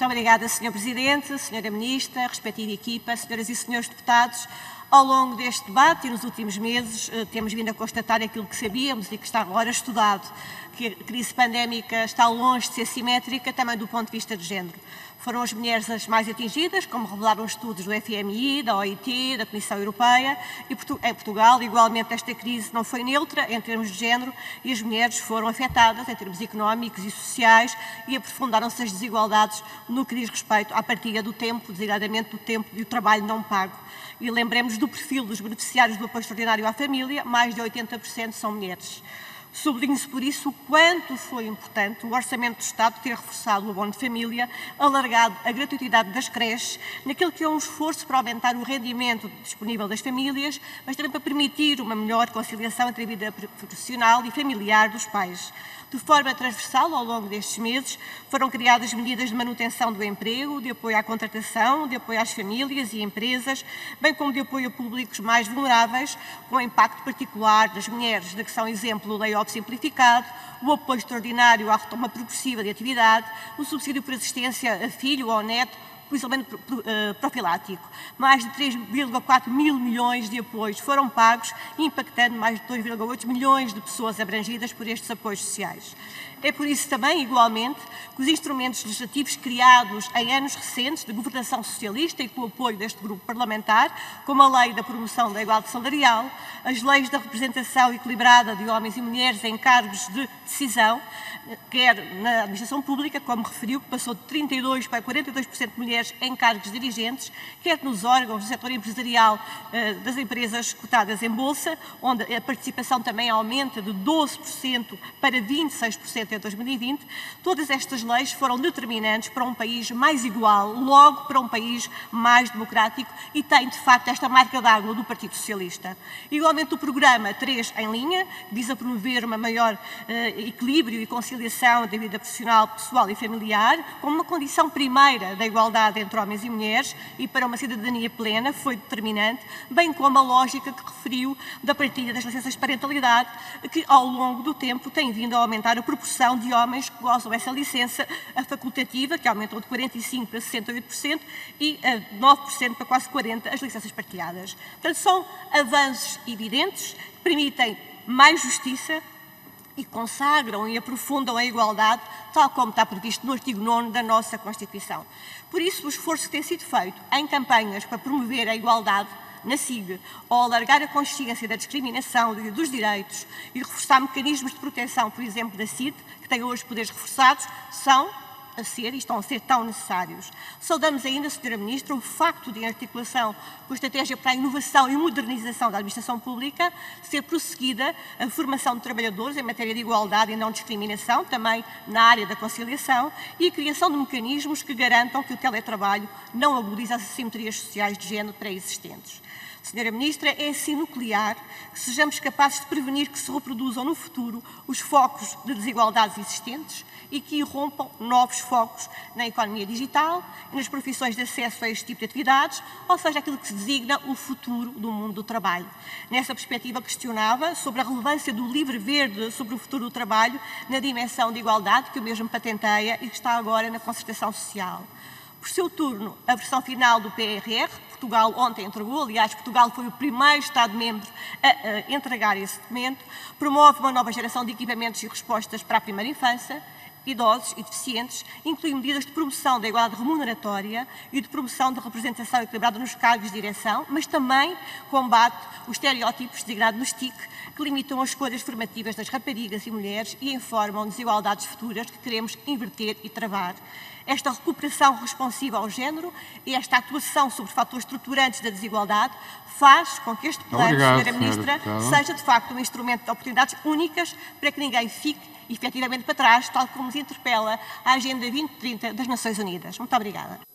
Muito obrigada, Sr. Presidente, Sra. Ministra, respectiva equipa, Senhoras e Senhores Deputados. Ao longo deste debate e nos últimos meses eh, temos vindo a constatar aquilo que sabíamos e que está agora estudado, que a crise pandémica está longe de ser simétrica também do ponto de vista de género. Foram as mulheres as mais atingidas, como revelaram estudos do FMI, da OIT, da Comissão Europeia, e em Portugal, igualmente, esta crise não foi neutra em termos de género e as mulheres foram afetadas em termos económicos e sociais e aprofundaram-se as desigualdades no que diz respeito à partilha do tempo, designadamente do tempo e o trabalho não pago. E lembremos do perfil dos beneficiários do apoio extraordinário à família, mais de 80% são mulheres. Sublinho-se por isso o quanto foi importante o Orçamento do Estado ter reforçado o abono de família, alargado a gratuidade das creches, naquilo que é um esforço para aumentar o rendimento disponível das famílias, mas também para permitir uma melhor conciliação entre a vida profissional e familiar dos pais. De forma transversal, ao longo destes meses, foram criadas medidas de manutenção do emprego, de apoio à contratação, de apoio às famílias e empresas, bem como de apoio a públicos mais vulneráveis, com impacto particular das mulheres, de que são exemplo o layoff simplificado, o apoio extraordinário à retoma progressiva de atividade, o subsídio por assistência a filho ou neto, o isolamento eh, profilático. Mais de 3,4 mil milhões de apoios foram pagos, impactando mais de 2,8 milhões de pessoas abrangidas por estes apoios sociais. É por isso também, igualmente, que os instrumentos legislativos criados em anos recentes de governação socialista e com o apoio deste grupo parlamentar, como a Lei da Promoção da Igualdade Salarial, as leis da representação equilibrada de homens e mulheres em cargos de decisão, quer na administração pública, como referiu, que passou de 32% para 42% de mulheres em cargos dirigentes, quer nos órgãos do setor empresarial eh, das empresas cotadas em bolsa, onde a participação também aumenta de 12% para 26% em 2020. Todas estas leis foram determinantes para um país mais igual, logo para um país mais democrático e tem, de facto, esta marca d'água do Partido Socialista. Igualmente, o programa 3 em linha visa promover uma maior uh, equilíbrio e conciliação da vida profissional, pessoal e familiar, como uma condição primeira da igualdade entre homens e mulheres e para uma cidadania plena, foi determinante, bem como a lógica que referiu da partilha das licenças de parentalidade, que ao longo do tempo tem vindo a aumentar a proporção de homens que gozam essa licença facultativa, que aumentou de 45% para 68%, e 9% para quase 40% as licenças partilhadas. Portanto, são avanços evidentes que permitem mais justiça, e consagram e aprofundam a igualdade, tal como está previsto no artigo 9 da nossa Constituição. Por isso, o esforço que tem sido feito em campanhas para promover a igualdade na SIG, ou alargar a consciência da discriminação e dos direitos e reforçar mecanismos de proteção, por exemplo, da CID, que tem hoje poderes reforçados, são a ser e estão a ser tão necessários. Saudamos ainda, Sra. Ministra, o facto de, em articulação com a Estratégia para a Inovação e Modernização da Administração Pública, ser prosseguida a formação de trabalhadores em matéria de igualdade e não discriminação, também na área da conciliação, e a criação de mecanismos que garantam que o teletrabalho não agudiza as assimetrias sociais de género pré-existentes. Senhora Ministra, é assim nuclear que sejamos capazes de prevenir que se reproduzam no futuro os focos de desigualdades existentes e que irrompam novos focos na economia digital e nas profissões de acesso a este tipo de atividades, ou seja, aquilo que se designa o futuro do mundo do trabalho. Nessa perspectiva, questionava sobre a relevância do livre verde sobre o futuro do trabalho na dimensão de igualdade que o mesmo patenteia e que está agora na concertação social. Por seu turno, a versão final do PRR, Portugal ontem entregou, aliás, Portugal foi o primeiro Estado-membro a, a entregar esse documento, promove uma nova geração de equipamentos e respostas para a primeira infância, idosos e deficientes, inclui medidas de promoção da igualdade remuneratória e de promoção da representação equilibrada nos cargos de direção, mas também combate os estereótipos designados no STIC, que limitam as escolhas formativas das raparigas e mulheres e informam desigualdades futuras que queremos inverter e travar. Esta recuperação responsiva ao género e esta atuação sobre fatores estruturantes da desigualdade faz com que este plano, Obrigado, Sra. Ministra, seja de facto um instrumento de oportunidades únicas para que ninguém fique efetivamente para trás, tal como nos interpela a Agenda 2030 das Nações Unidas. Muito obrigada.